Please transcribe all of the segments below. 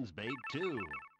Bait 2.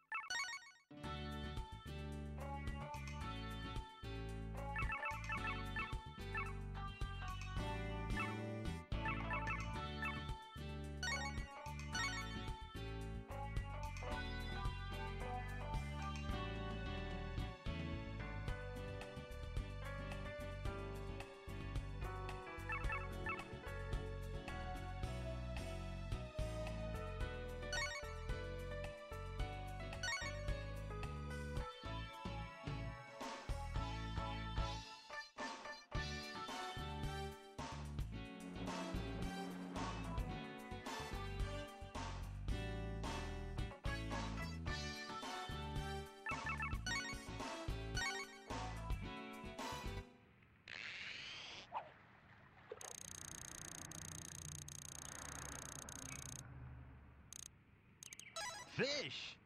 Fish!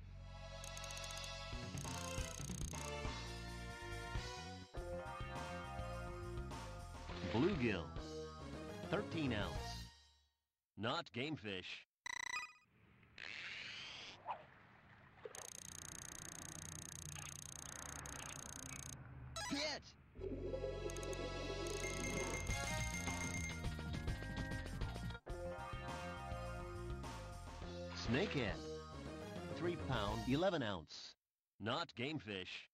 Bluegill. 13 ounce. Not game fish. Hit! Snakehead. 3 pound, 11 ounce. Not game fish.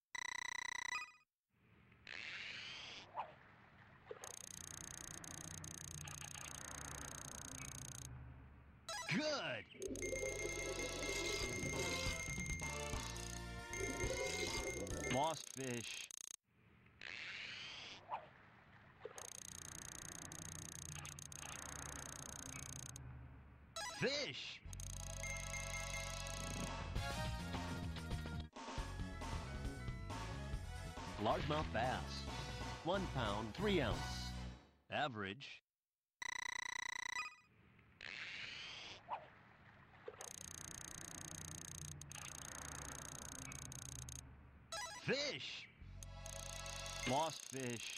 Good! Lost. Fish! Largemouth bass. One pound, three ounce. Average. Fish! Lost fish.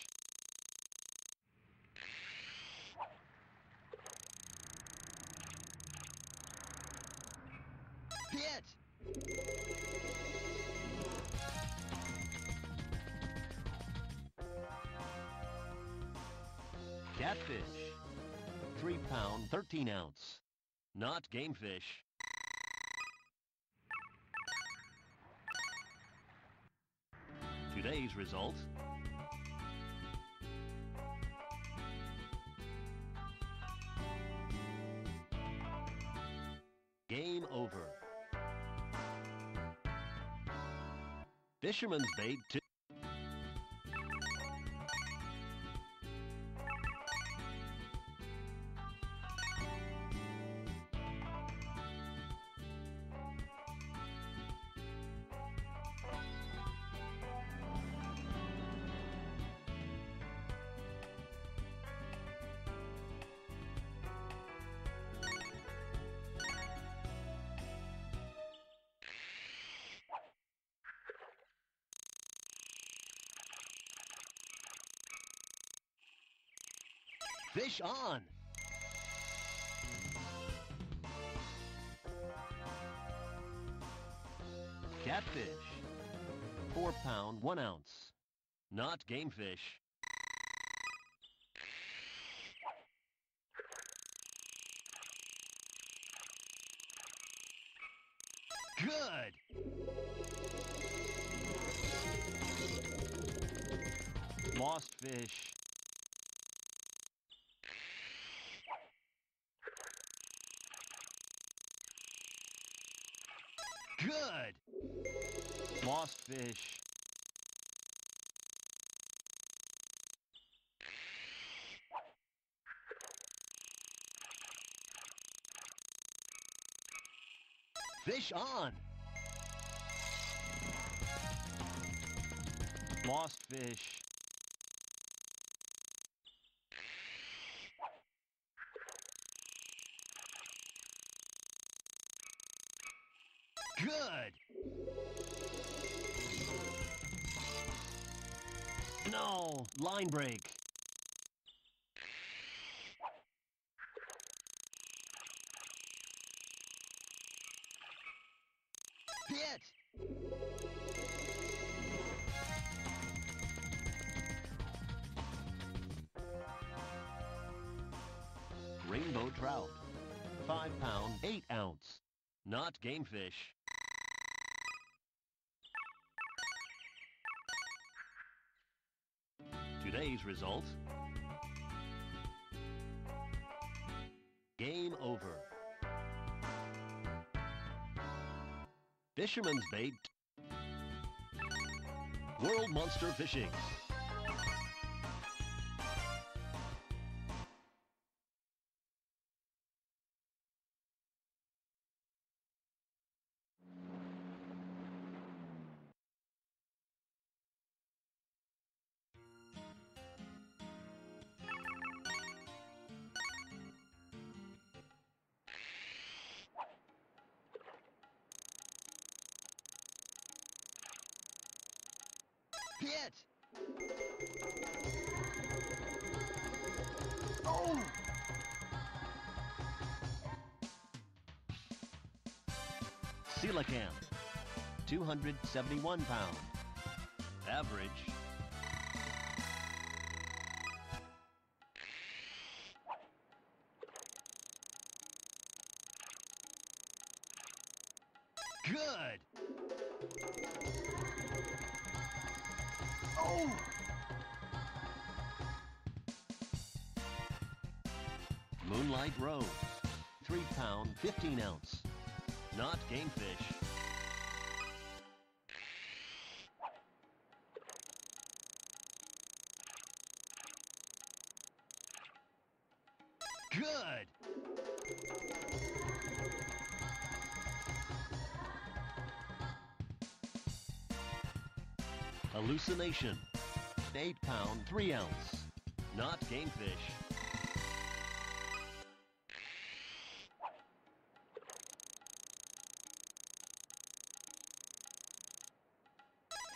16 ounce. Not game fish. Today's result. Game over. Fisherman's bait 2. Fish on! Catfish. 4 pound, 1 ounce. Not game fish. Good! Lost fish. Fish. Fish on! Lost fish. Good! No! Line break! Hit! Rainbow trout. 5 pound, 8 ounce. Not game fish. Today's result. Game over. Fisherman's bait. World Monster Fishing. 271 pound. Average. Good! Oh! Moonlight Rose, 3 pound, 15 ounce. Not game fish. Hallucination. 8 pound, 3 ounce. Not game fish.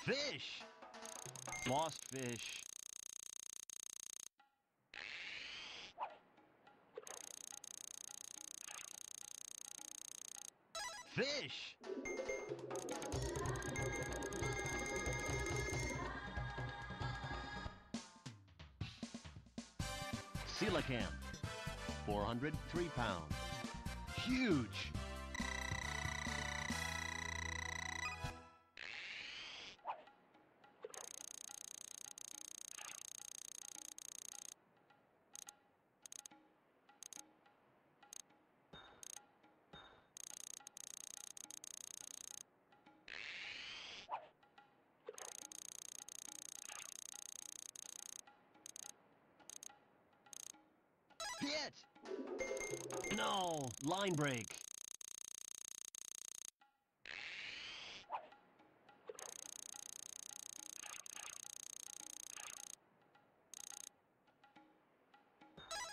Fish! Lost. Fish! Coelacanth, 403 pounds. Huge! No, line break.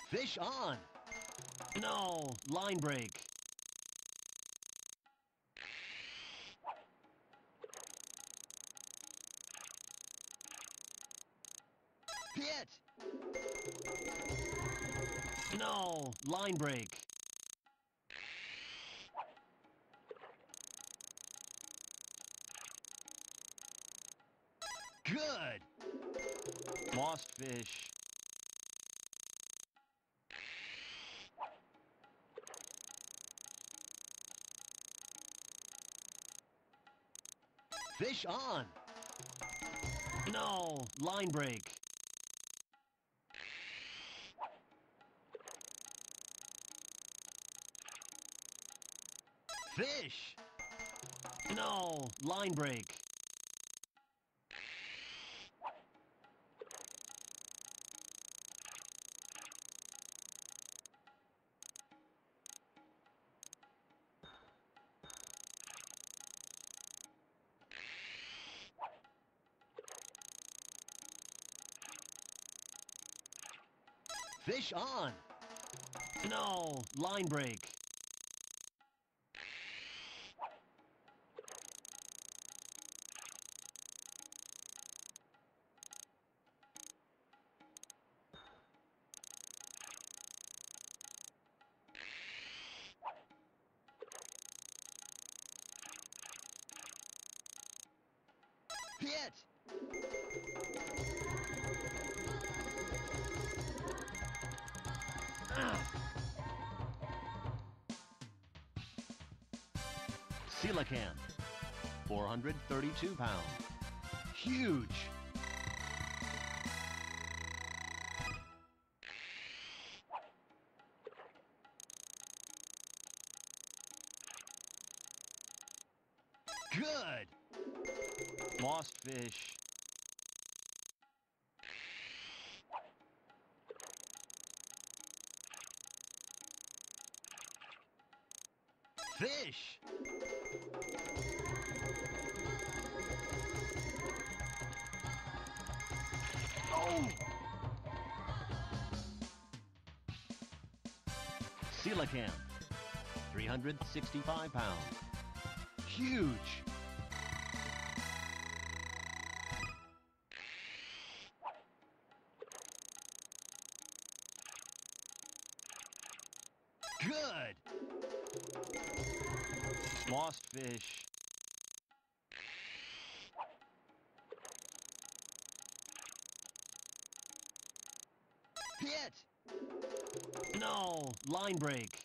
Fish on. No, line break. Hit! No, line break. Fish on! No, line break. Fish! No, line break. Fish on! No, line break. 432 pounds. Huge! Good! Lost fish. Fish! Coelacanth, 365 pounds. Huge! Good! Lost fish. Line break.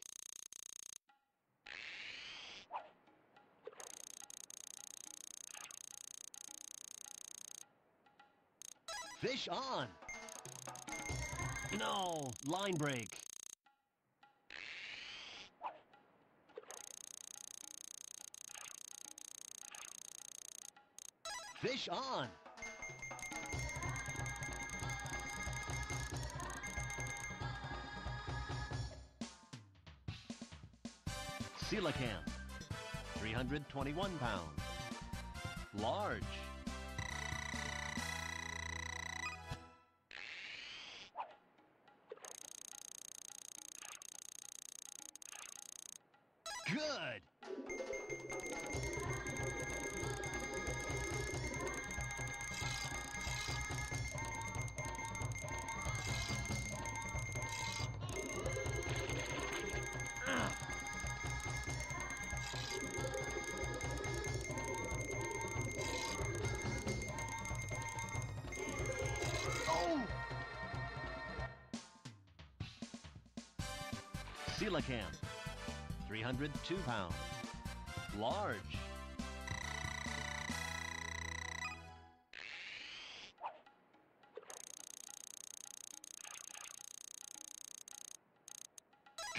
Fish on! No! Line break. Fish on! Coelacanth, 321 pounds. Large. Coelacanth, 302 pounds. Large.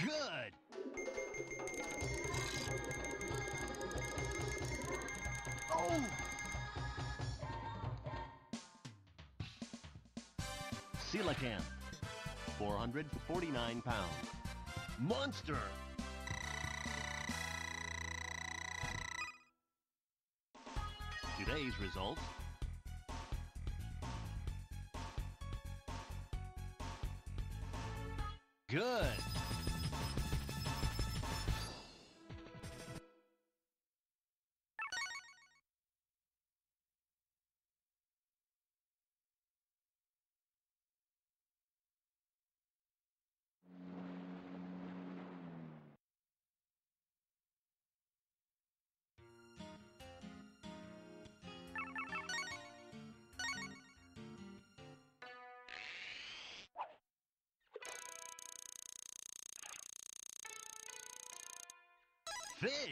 Good! Oh! Coelacanth, 449 pounds. Monster! Today's results.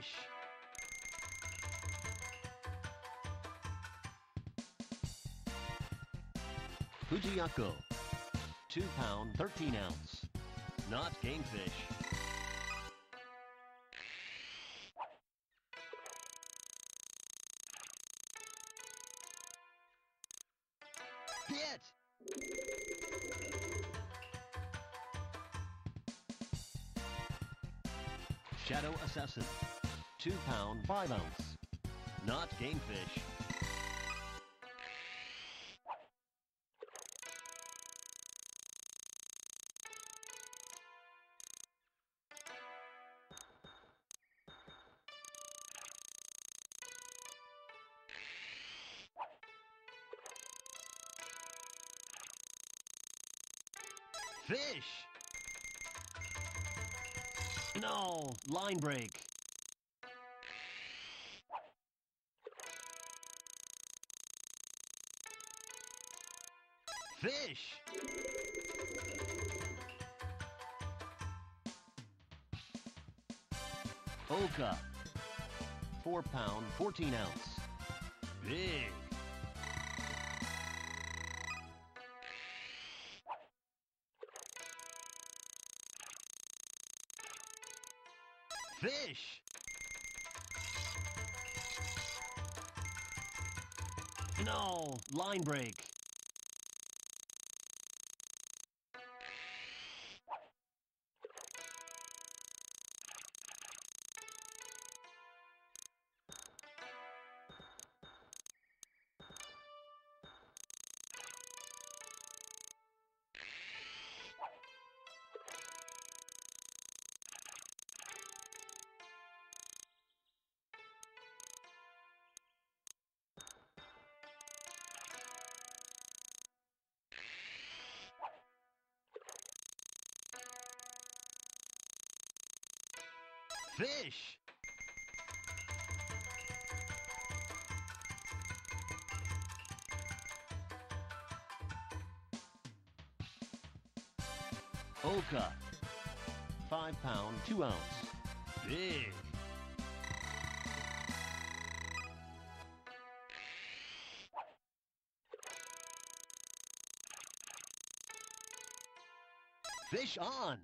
Fish! Fujiyako, 2 pound, 13 ounce. Not game fish. Hit! Shadow Assassin, 2 pound, 5 ounce. Not game fish. Fish! No, line break. Oka. 4 pound, 14 ounce. Big. Fish! No, line break. Fish! Oka. 5 pound, 2 ounce. Big. Fish on.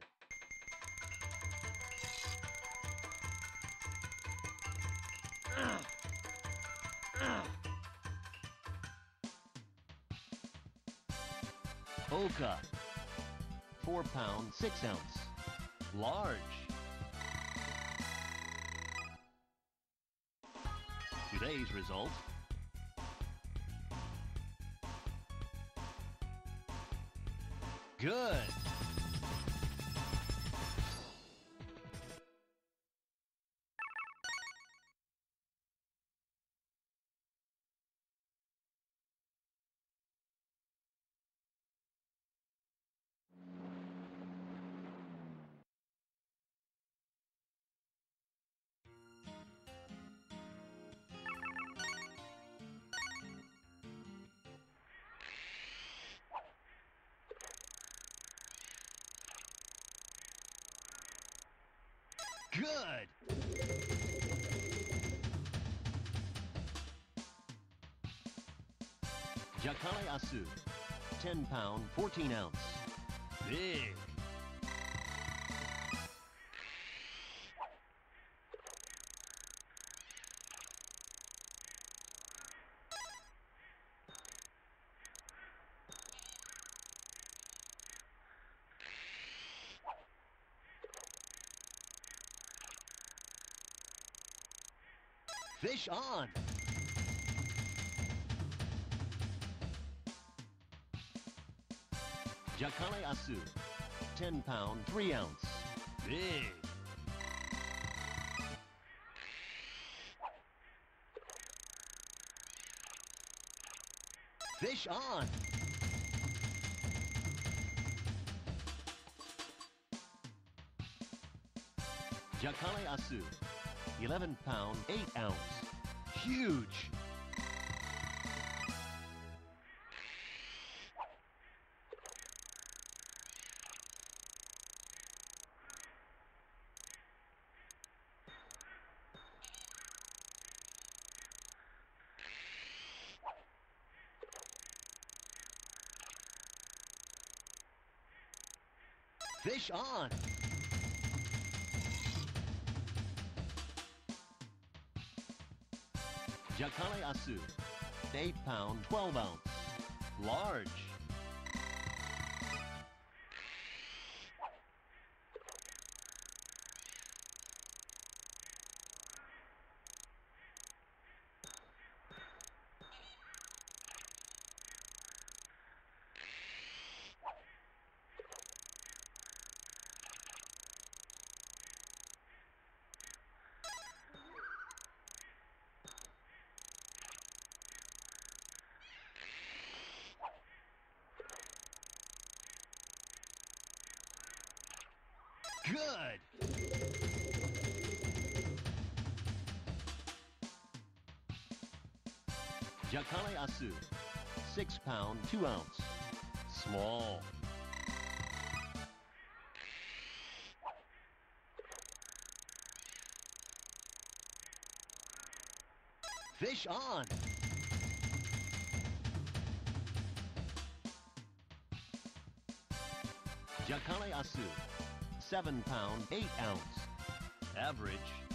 Oka. 4 pound, 6 ounce. Large. Today's result. Good. Good. Jakale Asu. 10 pound, 14 ounce. Big. On. Jakale Asu. 10 pound, 3 ounce. Big. Fish on. Jakale Asu. 11 pound, 8 ounce. Huge. Fish on. Jakale Asu. 8 pound, 12 ounce. Large. Jakale Asu. 6 pound, 2 ounce. Small. Fish on. Jacale Asu, 7 pound, 8 ounce. Average.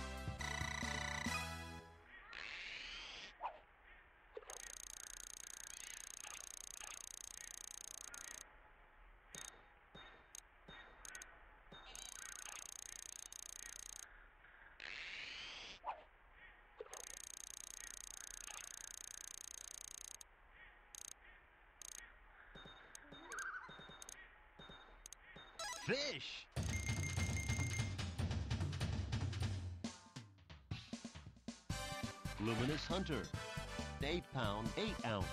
Fish! Luminous Hunter, 8 pound, 8 ounce.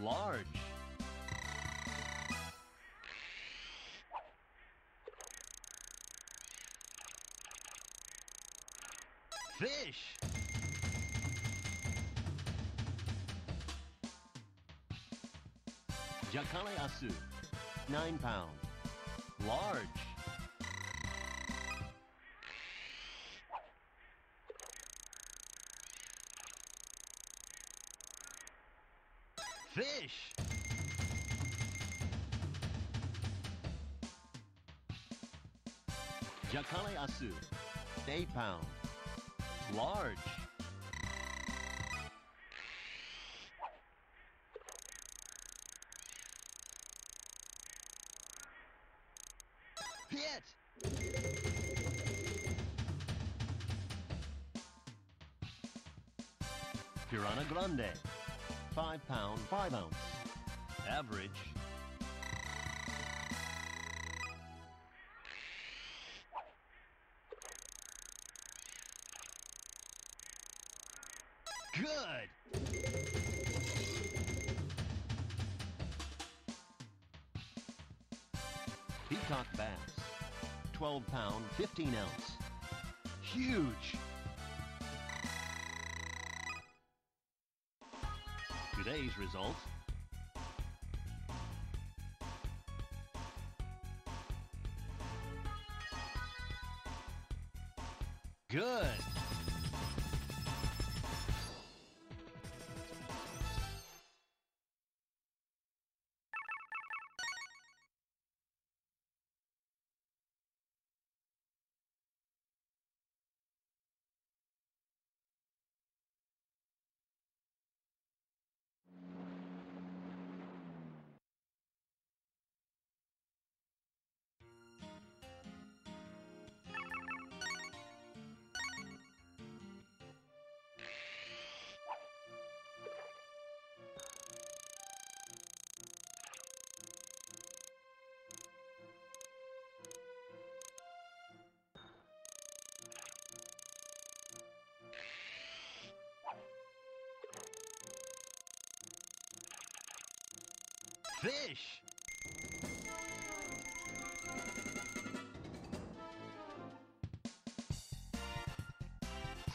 Large. Fish! Jacale Asu, 9 pound. Large. Fish! Jacale Asu, 8 pound. Large. Grande, 5 pound, 5 ounce. Average. Good! Peacock Bass, 12 pound, 15 ounce. Huge! Today's results.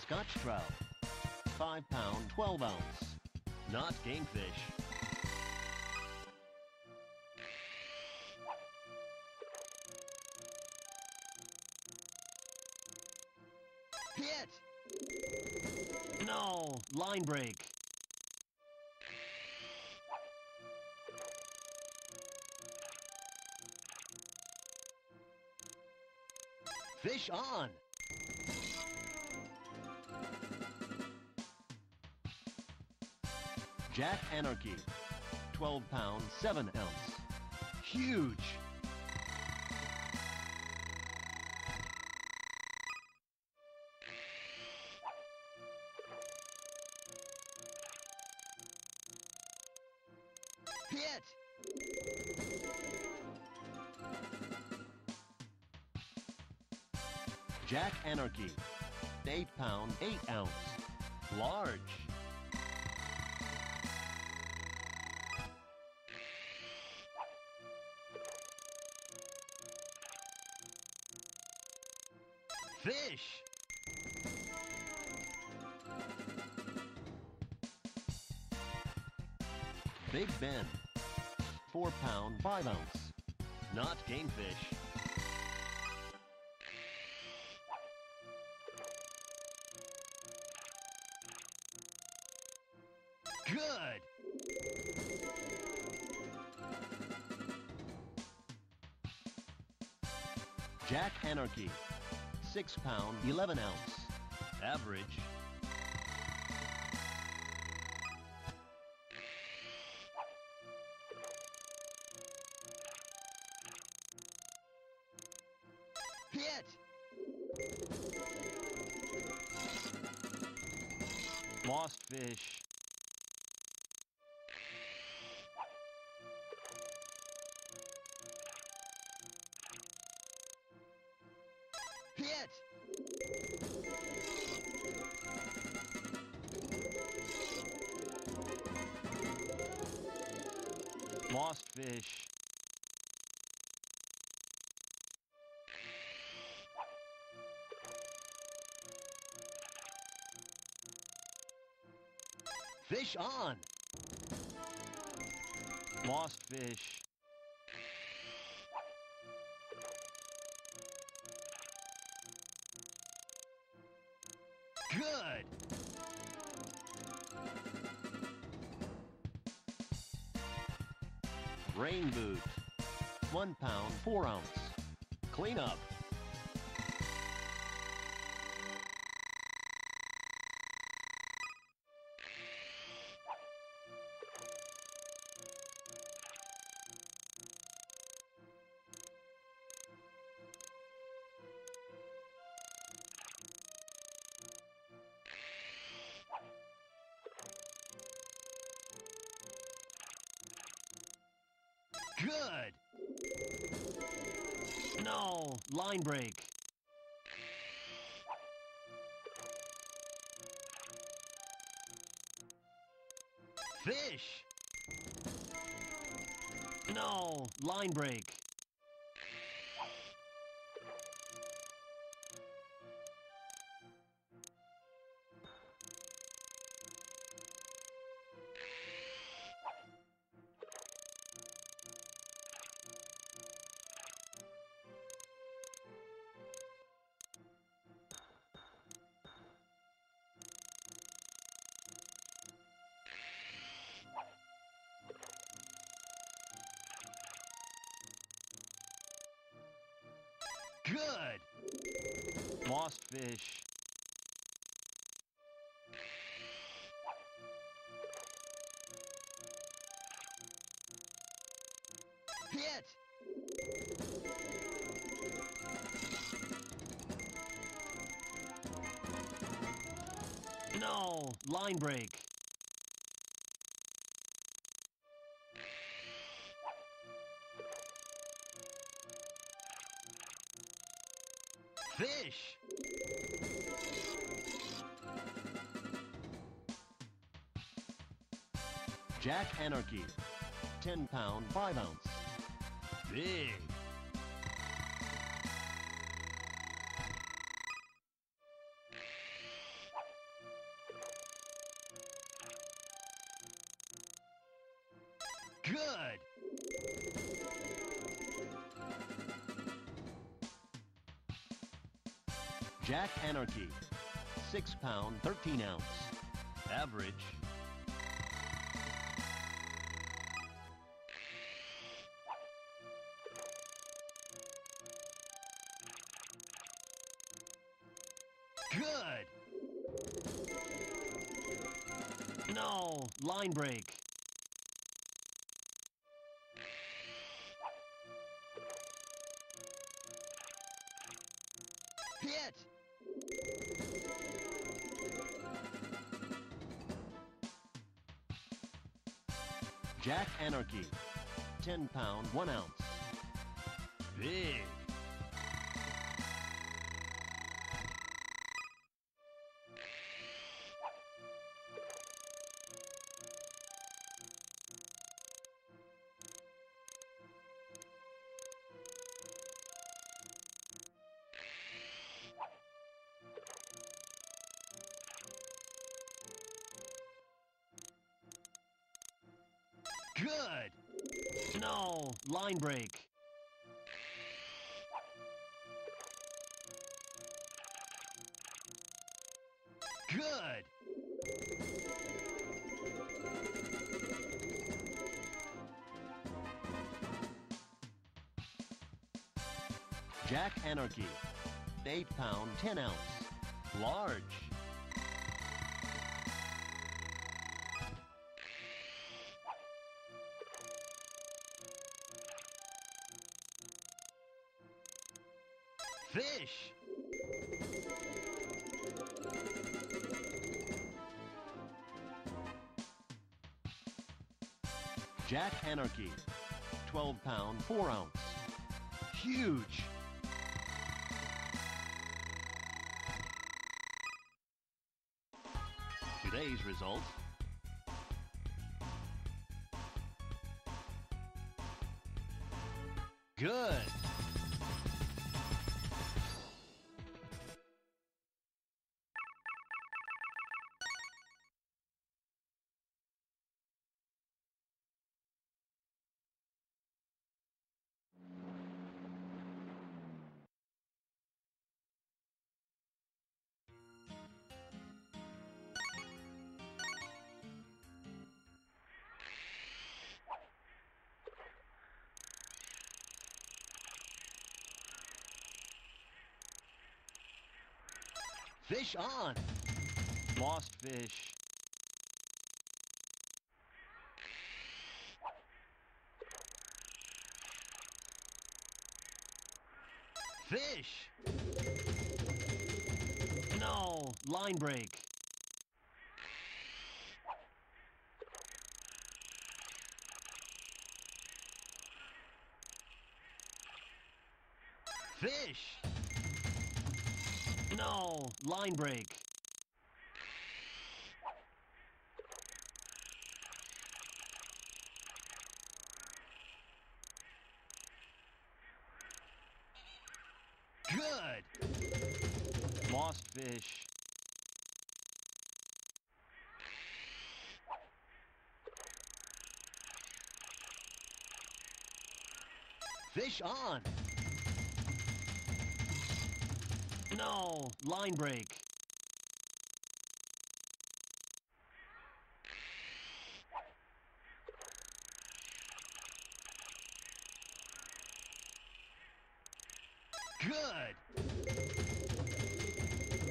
Scotch trout, 5 pound, 12 ounce. Not gamefish. Hit! No, line break. Fish on. Jack Anarchy, 12 pound, 7 ounce. Huge. Hit! Jack Anarchy, 8 pound, 8 ounce. Large. Fish! Big Ben, 4 pound 5 ounce. Not game fish. Good! Jack Anarchy. 6 pound 11 ounce. Average. On. Lost fish. Good. No, line break. Fish. No, line break. Line break. Fish! Jack Anarchy. 10 pound, 5 ounce. Big. Anarchy. 6 pound, 13 ounce. Average. Good. No, line break. Anarchy. 10 pound, 1 ounce. Big. Line break. Good. Jack Anarchy. 8 pound, 10 ounce. Large. Jack Anarchy. 12 pound, 4 ounce. Huge. Today's result. Fish on. Lost fish. Fish. No, line break. Line break. Good. Lost fish. Fish on. No, line break. Good.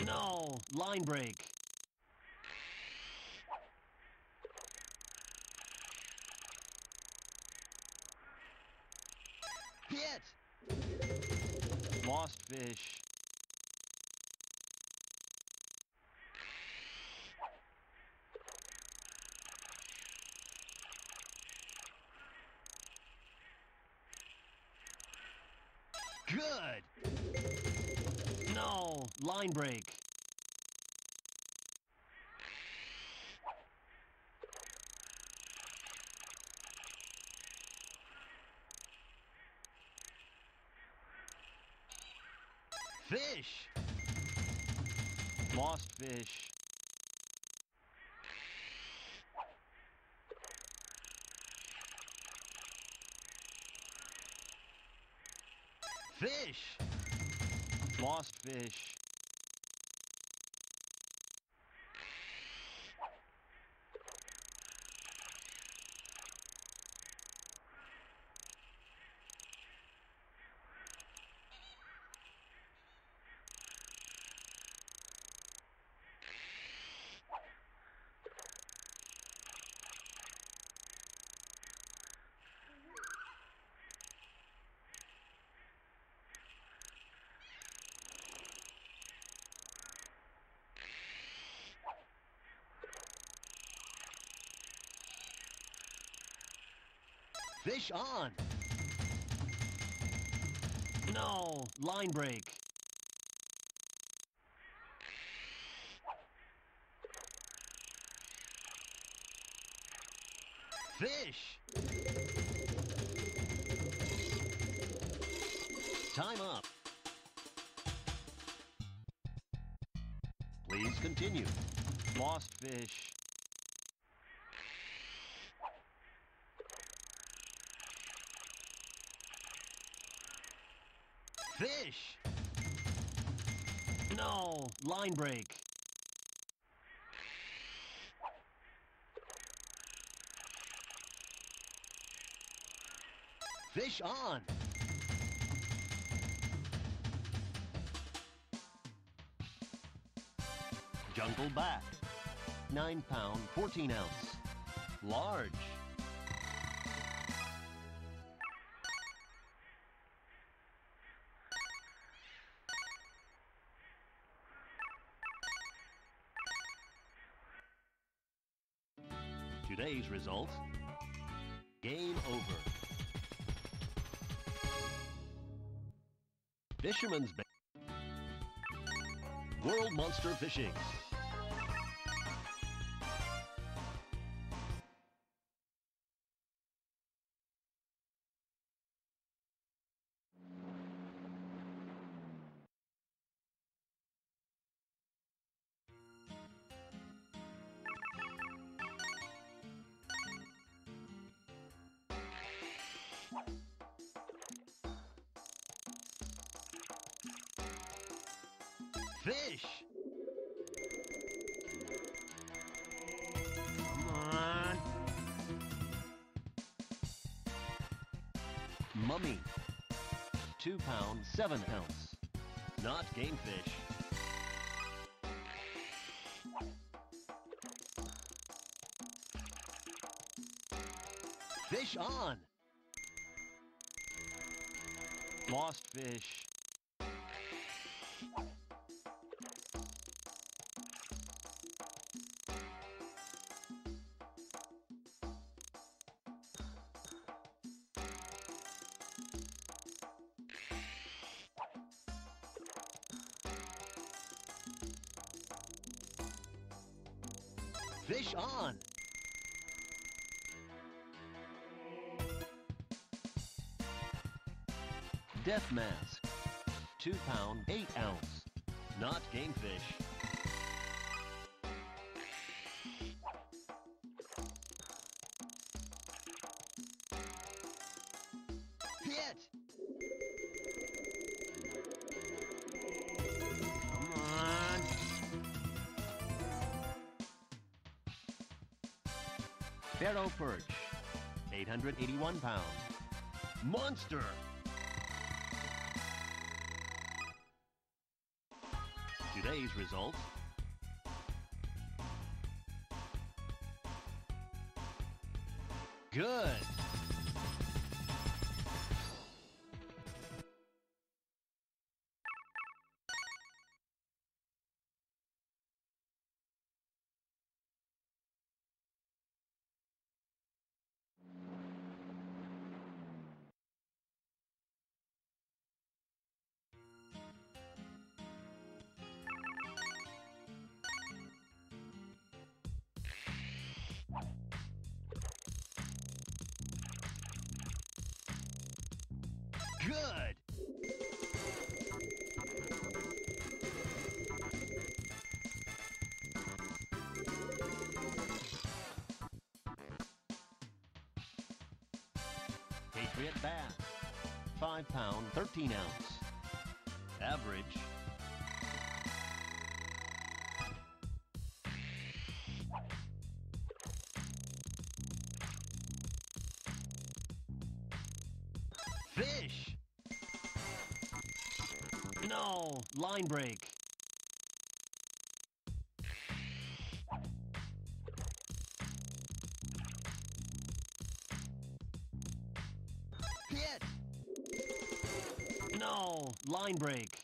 No, line break. Hit. Lost fish. Good. No, line break. Lost fish. Fish on. No, line break. Fish. Time up. Please continue. Lost fish. Fish! No, line break. Fish on. Jungle Bat. 9 pound, 14 ounce. Large. Today's result, game over. Fisherman's Bait. World Monster Fishing. Fish! Come on! Mummy. Two pound, seven ounce. Not game fish. Fish on! Lost fish. Fish Mask. Two pound, eight ounce. Not game fish. Hit! Come on. Pharaoh perch. 881 pounds. Monster! Today's result. Good. Good. Patriot Bass. 5 pound, 13 ounce. Average. Line break. Hit! No, line break.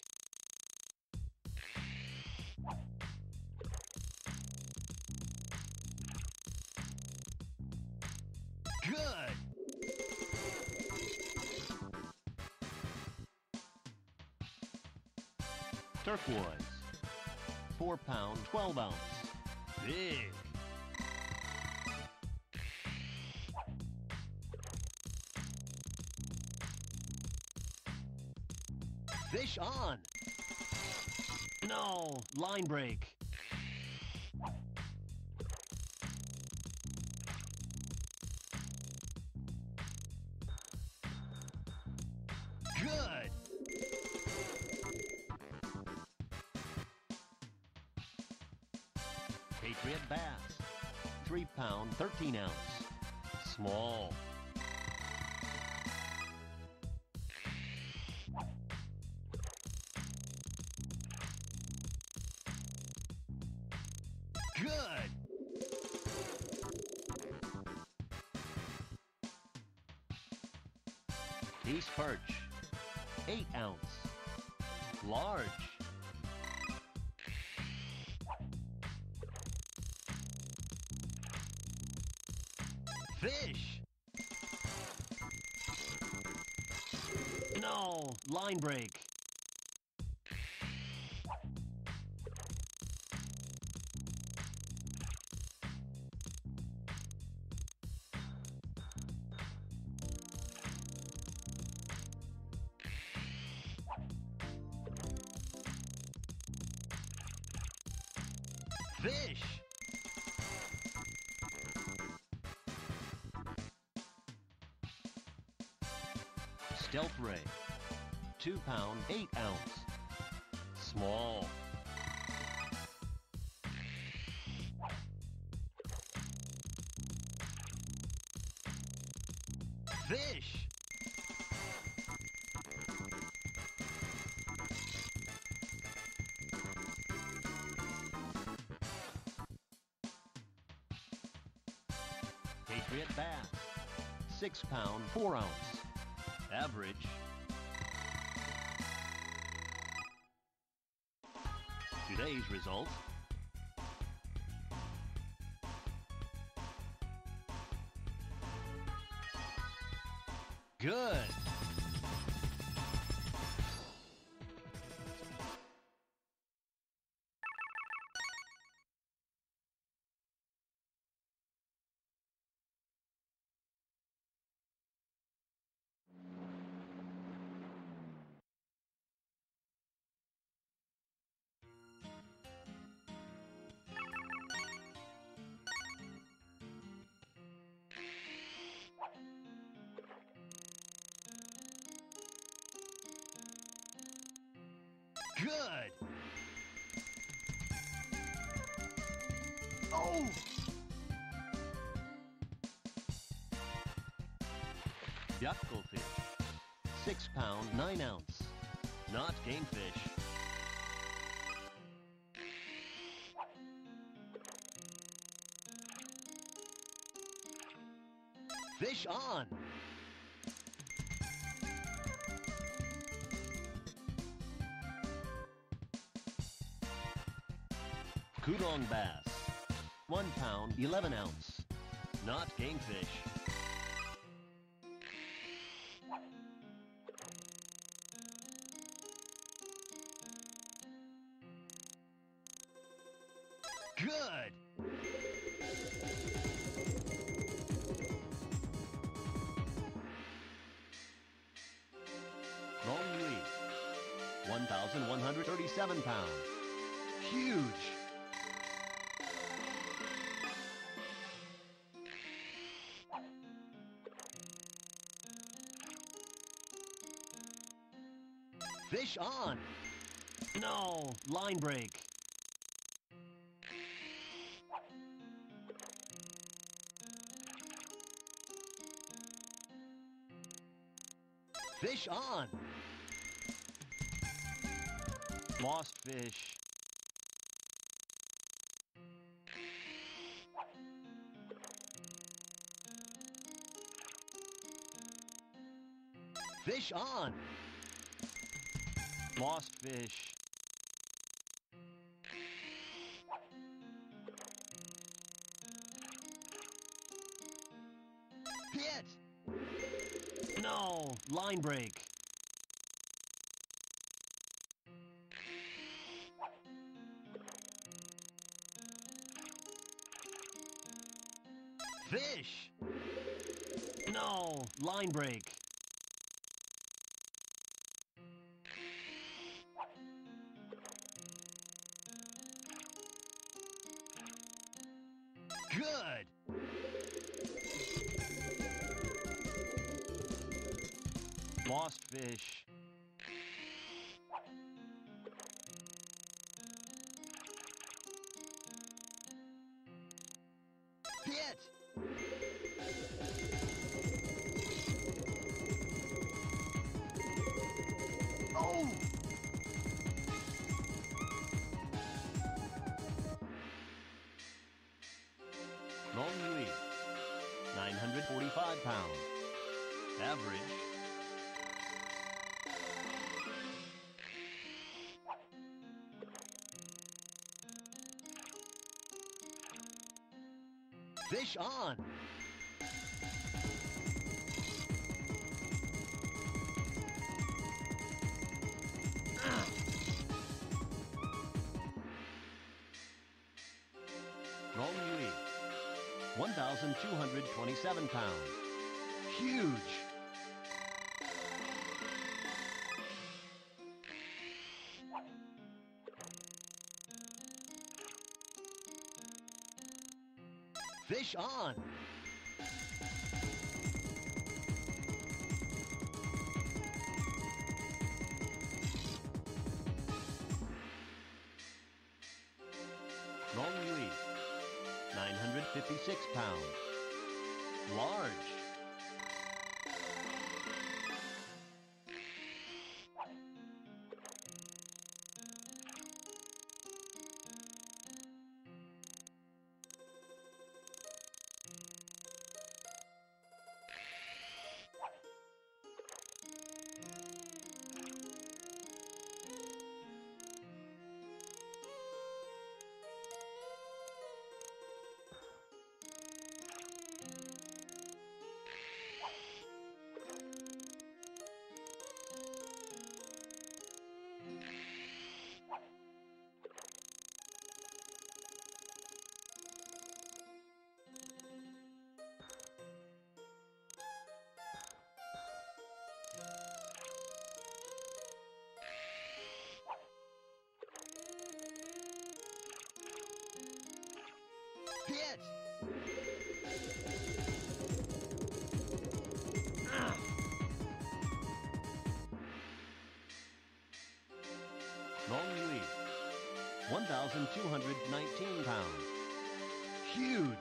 Turquoise. 4 pound, 12 ounce. Big. Fish on. No, line break. 16 ounce. Small. Good. These perch, 8 ounce. Large. Line break. Fish. Stealth Ray. 2 pound, 8 ounce. Small. Fish. Patriot Bass. 6 pound, 4 ounce. Average. Today's result. Duck goldfish. Six pound, nine ounce. Not game fish. Fish on. Kudong bass. One pound, 11 ounce. Not game fish. On. No, line break. Fish on. Lost fish. Fish on. Lost fish. Hit! No, line break. Fish! No, line break. Lost Fish on. Long Yui, 1,227 pounds. Huge. Fish on. Long Yui, 956 pounds. 1,219 pounds. Huge!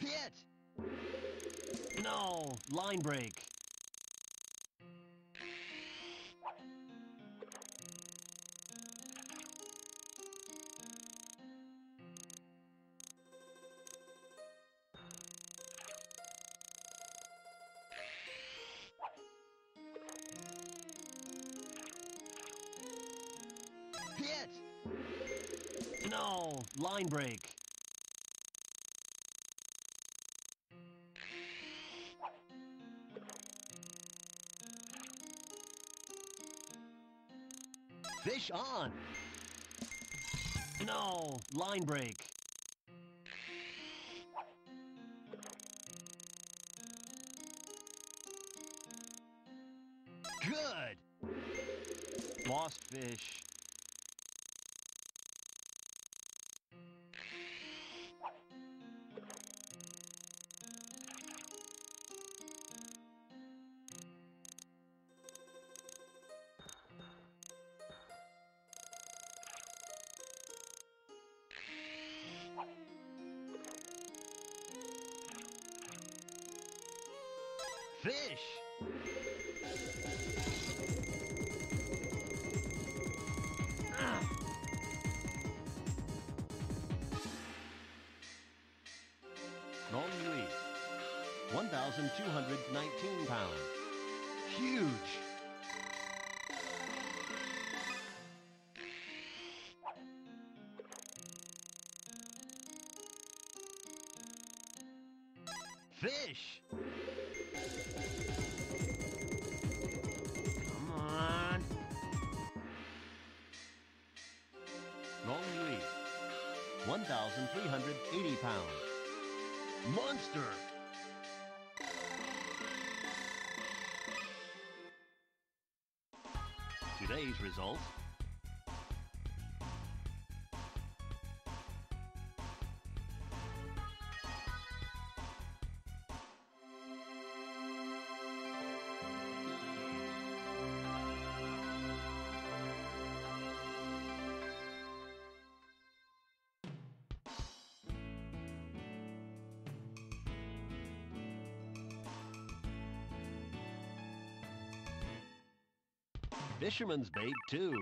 Hit! No, line break. Line break. Fish on. No, line break. Good. Lost fish. Fish. Ah. Long Yui, 1,219 pounds. Huge. Today's result. Fisherman's bait, too.